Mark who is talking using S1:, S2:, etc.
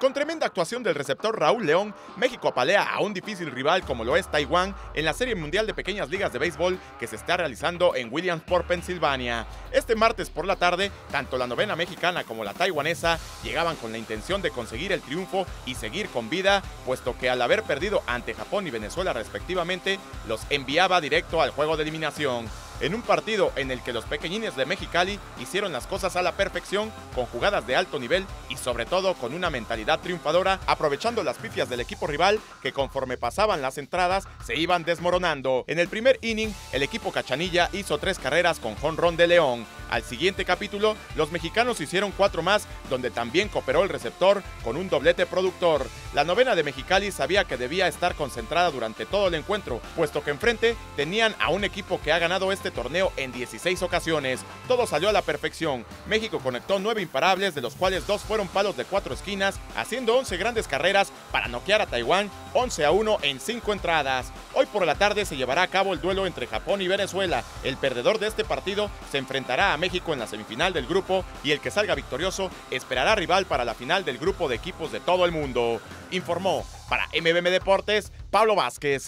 S1: Con tremenda actuación del receptor Raúl León, México apalea a un difícil rival como lo es Taiwán en la Serie Mundial de Pequeñas Ligas de Béisbol que se está realizando en Williamsport, Pensilvania. Este martes por la tarde, tanto la novena mexicana como la taiwanesa llegaban con la intención de conseguir el triunfo y seguir con vida, puesto que al haber perdido ante Japón y Venezuela respectivamente, los enviaba directo al juego de eliminación en un partido en el que los pequeñines de Mexicali hicieron las cosas a la perfección, con jugadas de alto nivel y sobre todo con una mentalidad triunfadora, aprovechando las pifias del equipo rival que conforme pasaban las entradas se iban desmoronando. En el primer inning, el equipo Cachanilla hizo tres carreras con jonrón de León. Al siguiente capítulo, los mexicanos hicieron cuatro más, donde también cooperó el receptor con un doblete productor. La novena de Mexicali sabía que debía estar concentrada durante todo el encuentro, puesto que enfrente tenían a un equipo que ha ganado este torneo en 16 ocasiones. Todo salió a la perfección. México conectó nueve imparables, de los cuales dos fueron palos de cuatro esquinas, haciendo 11 grandes carreras para noquear a Taiwán 11 a 1 en cinco entradas. Hoy por la tarde se llevará a cabo el duelo entre Japón y Venezuela. El perdedor de este partido se enfrentará a México en la semifinal del grupo y el que salga victorioso esperará rival para la final del grupo de equipos de todo el mundo. Informó para MBM Deportes Pablo Vázquez.